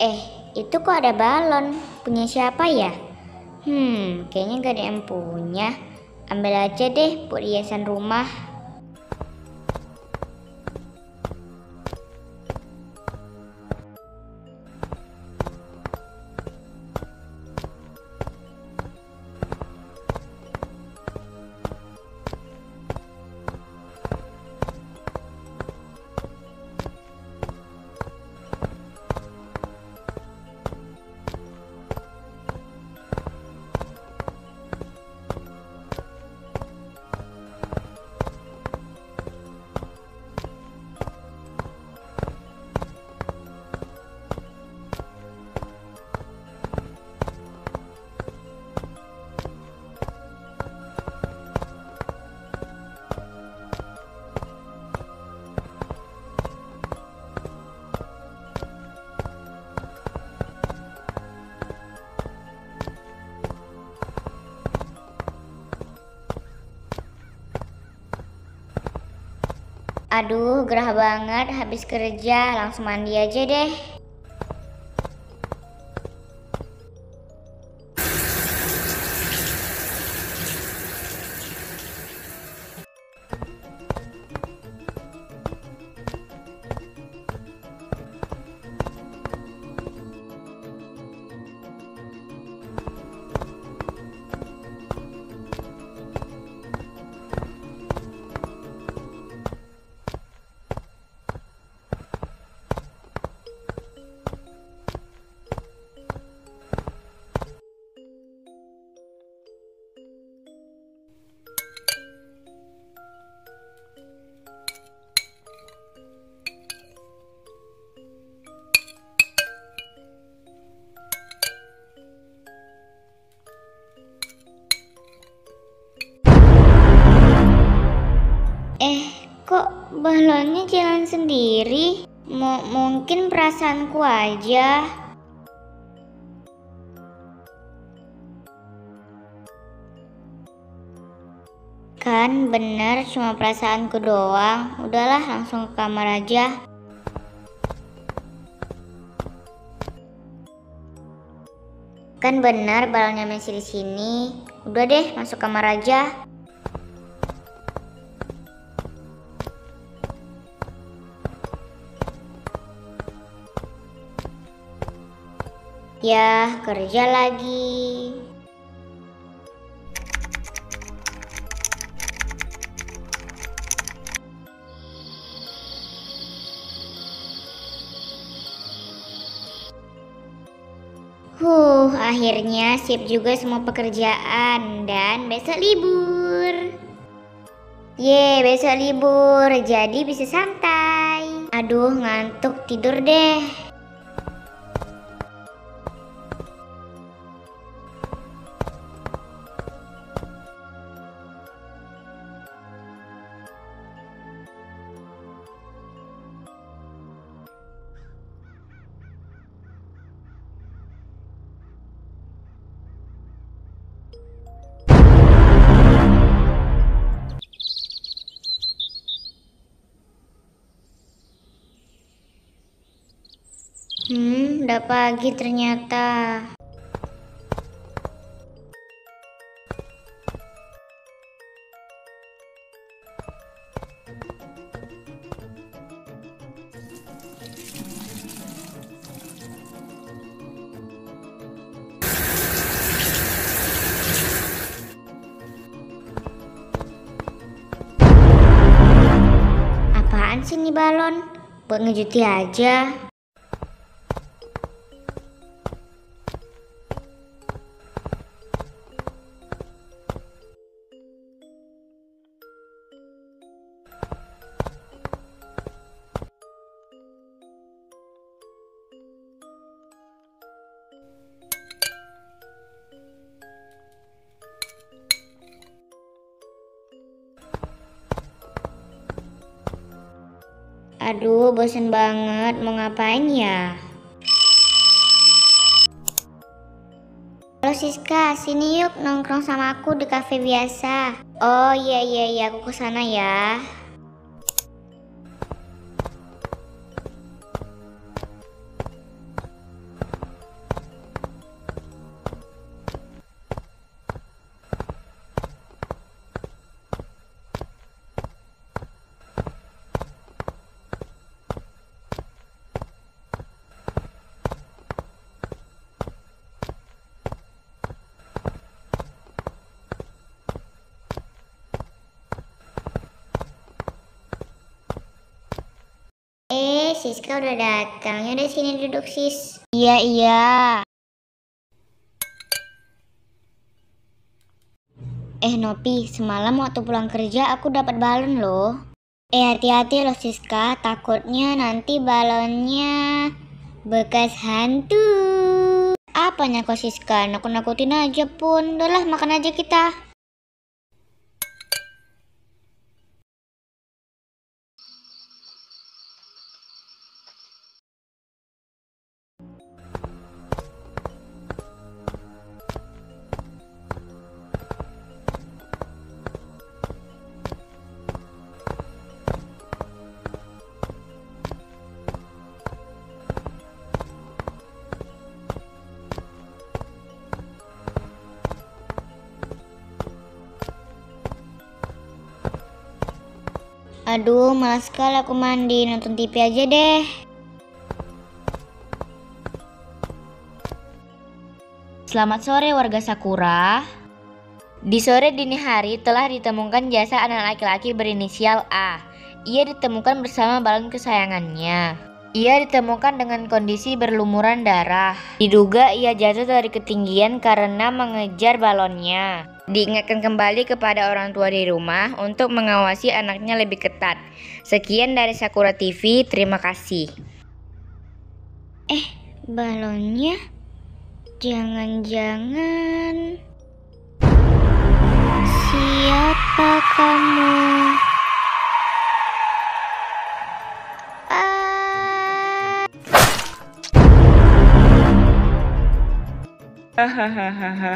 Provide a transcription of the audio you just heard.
Eh, itu kok ada balon? Punya siapa ya? Hmm, kayaknya gak ada yang punya. Ambil aja deh buat hiasan rumah. Aduh, gerah banget habis kerja, langsung mandi aja deh. Kok balonnya jalan sendiri? M mungkin perasaanku aja. Kan bener cuma perasaanku doang. Udahlah langsung ke kamar aja. Kan benar balonnya masih di sini. Udah deh, masuk kamar aja. Ya, kerja lagi. Huh, akhirnya siap juga semua pekerjaan dan besok libur. Ye, besok libur, jadi bisa santai. Aduh, ngantuk tidur deh. Hmm, udah pagi ternyata. Apaan sih ini balon? Buat ngejuti aja. Aduh, bosen banget. Mau ngapain ya? Halo Siska, sini yuk nongkrong sama aku di cafe biasa. Oh iya iya iya, aku ke sana ya. Siska udah datang. Ya udah sini duduk, Sis. Iya, iya. Eh, Nopi, semalam waktu pulang kerja aku dapat balon loh. Eh, hati-hati loh, Siska. Takutnya nanti balonnya bekas hantu. Apanya kok, Siska? Nakut-nakutin aja pun. Udahlah, makan aja kita. Aduh, malas sekali aku mandi. Nonton TV aja deh. Selamat sore warga Sakura. Di sore dini hari telah ditemukan jasa anak laki-laki berinisial A. Ia ditemukan bersama balon kesayangannya. Ia ditemukan dengan kondisi berlumuran darah. Diduga ia jatuh dari ketinggian karena mengejar balonnya. Diingatkan kembali kepada orang tua di rumah untuk mengawasi anaknya lebih ketat. Sekian dari Sakura TV, terima kasih. Eh, balonnya? Jangan-jangan... Siapa kamu? ha ha ha ha